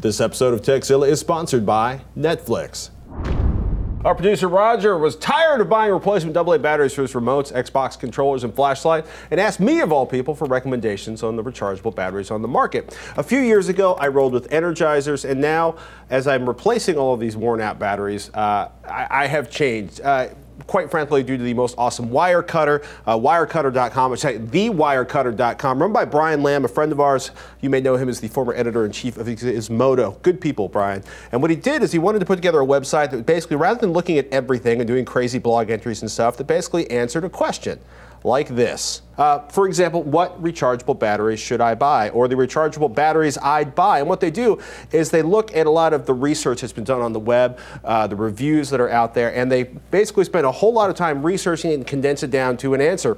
This episode of Tekzilla is sponsored by Netflix. Our producer Roger was tired of buying replacement AA batteries for his remotes, Xbox controllers, and flashlight, and asked me, of all people, for recommendations on the rechargeable batteries on the market. A few years ago, I rolled with Energizers, and now, as I'm replacing all of these worn out batteries, uh, I, I, have changed. Uh, quite frankly, due to the most awesome Wirecutter, uh, wirecutter.com, which is thewirecutter.com, run by Brian Lam, a friend of ours. You may know him as the former editor in chief of Gizmodo. Good people, Brian. And what he did is he wanted to put together a website that basically, rather than looking at everything and doing crazy blog entries and stuff, that basically answered a question like this. Uh, for example, what rechargeable batteries should I buy? Or the rechargeable batteries I'd buy. And what they do is they look at a lot of the research that's been done on the web, uh, the reviews that are out there, and they basically spend a whole lot of time researching it and condense it down to an answer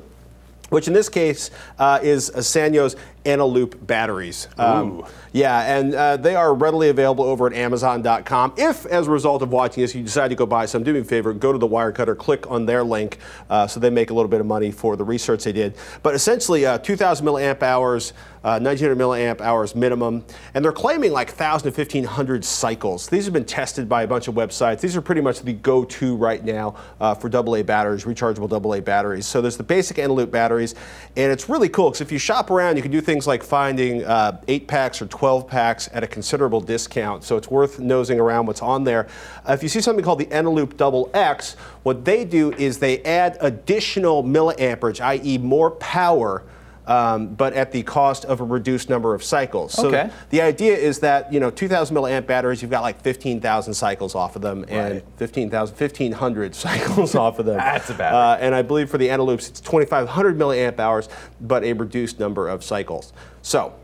which in this case uh, is Sanyo's Eneloop batteries. Um, yeah, and uh, they are readily available over at Amazon.com. If, as a result of watching this, you decide to go buy some, do me a favor, go to the Wirecutter, click on their link, uh, so they make a little bit of money for the research they did. But essentially, uh, 2,000 milliamp hours, 1,900 uh, milliamp hours minimum, and they're claiming like 1,000 to 1,500 cycles. These have been tested by a bunch of websites. These are pretty much the go-to right now uh, for AA batteries, rechargeable AA batteries. So there's the basic Eneloop batteries, and it's really cool because if you shop around, you can do things things like finding uh, 8 packs or 12 packs at a considerable discount, so it's worth nosing around what's on there. Uh, if you see something called the Eneloop Double X, what they do is they add additional milliamperage, i.e., more power um, but at the cost of a reduced number of cycles. So okay. the idea is that, you know, 2,000 milliamp batteries, you've got like 15,000 cycles off of them and right. 15,000, 1,500 cycles off of them. That's a battery. Uh, and I believe for the Eneloops, it's 2,500 milliamp hours, but a reduced number of cycles. So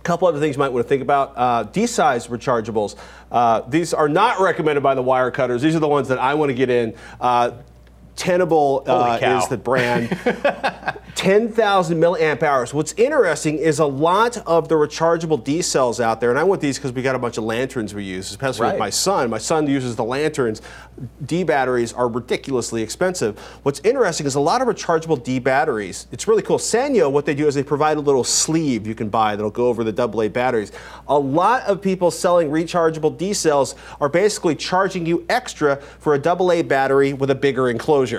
a couple other things you might want to think about. Uh, D-size rechargeables. Uh, these are not recommended by the wire cutters. These are the ones that I want to get in. Uh, Tenable uh, is the brand. 10,000 milliamp hours. What's interesting is a lot of the rechargeable D cells out there, and I want these because we got a bunch of lanterns we use, especially right. with my son. My son uses the lanterns. D batteries are ridiculously expensive. What's interesting is a lot of rechargeable D batteries. It's really cool. Sanyo, what they do is they provide a little sleeve you can buy that'll go over the AA batteries. A lot of people selling rechargeable D cells are basically charging you extra for a AA battery with a bigger enclosure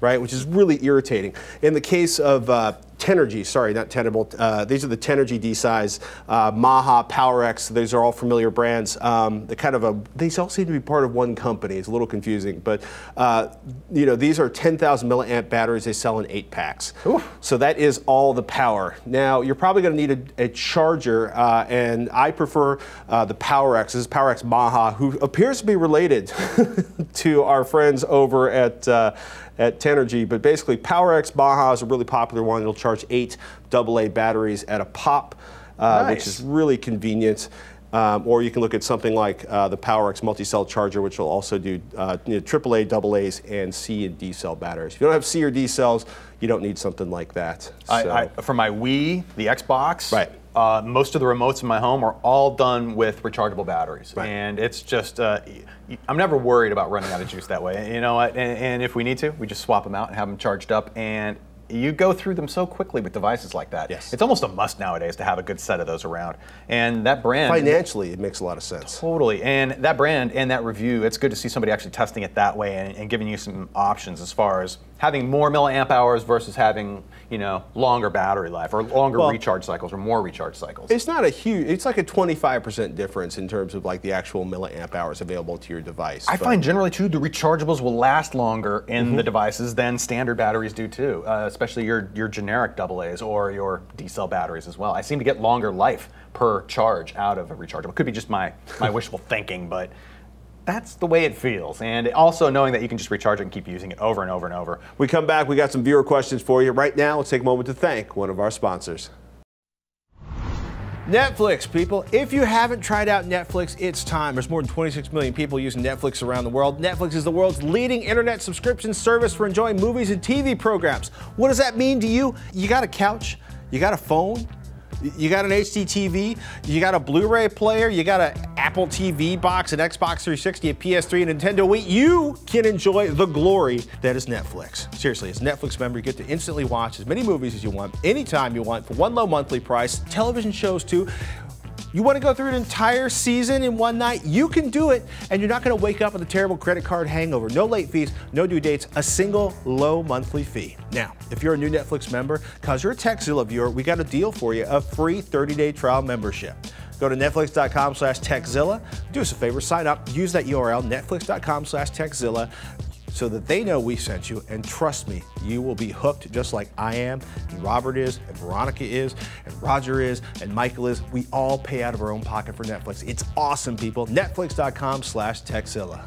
right, which is really irritating. In the case of uh, Tenergy, sorry, not Tenable. Uh, these are the Tenergy D-size, uh, Maha, Powerex. These are all familiar brands. Um, they kind of a, these all seem to be part of one company. It's a little confusing, but uh, you know these are 10,000 milliamp batteries. They sell in eight packs. Oof. So that is all the power. Now you're probably going to need a, a charger, uh, and I prefer uh, the Powerex. This is Powerex Maha, who appears to be related to our friends over at uh, at Tenergy, but basically Powerex Baja is a really popular one. It'll charge eight AA batteries at a pop, uh, nice. which is really convenient. Um, or you can look at something like uh, the Powerex multi-cell charger, which will also do uh, you know, AAA, AA's, and C and D cell batteries. If you don't have C or D cells, you don't need something like that. So. I, I, for my Wii, the Xbox, right. Uh, most of the remotes in my home are all done with rechargeable batteries, right. and it's just uh, I'm never worried about running out of juice that way. You know what? And, and, if we need to, we just swap them out and have them charged up, and you go through them so quickly with devices like that. Yes. It's almost a must nowadays to have a good set of those around. And that brand financially it makes a lot of sense. Totally. And that brand and that review, it's good to see somebody actually testing it that way and, and giving you some options as far as having more milliamp hours versus having you know longer battery life or longer well, recharge cycles or more recharge cycles. It's not a huge. It's like a 25% difference in terms of like the actual milliamp hours available to your device. I find generally too the rechargeables will last longer in mm-hmm. the devices than standard batteries do too, uh, especially your your generic AA's or your D cell batteries as well. I seem to get longer life per charge out of a rechargeable. Could be just my my wishful thinking, but that's the way it feels. And also knowing that you can just recharge it and keep using it over and over and over. We come back, we got some viewer questions for you. Right now, let's take a moment to thank one of our sponsors. Netflix, people. If you haven't tried out Netflix, it's time. There's more than 26 million people using Netflix around the world. Netflix is the world's leading internet subscription service for enjoying movies and TV programs. What does that mean to you? You got a couch? You got a phone? You got an HDTV, you got a Blu-ray player, you got an Apple TV box, an Xbox 360, a PS3, a Nintendo Wii. You can enjoy the glory that is Netflix. Seriously, as Netflix member, you get to instantly watch as many movies as you want, anytime you want, for one low monthly price. Television shows too You want to go through an entire season in one night? You can do it, and you're not going to wake up with a terrible credit card hangover. No late fees, no due dates, a single low monthly fee. Now, if you're a new Netflix member, because you're a Tekzilla viewer, we got a deal for you a free 30 day trial membership. Go to netflix.com slash tekzilla. Do us a favor, sign up, use that URL, netflix.com slash tekzilla so that they know we sent you. And trust me, you will be hooked just like I am, and Robert is, and Veronica is, and Roger is, and Michael is. We all pay out of our own pocket for Netflix. It's awesome, people. Netflix.com slash Tekzilla.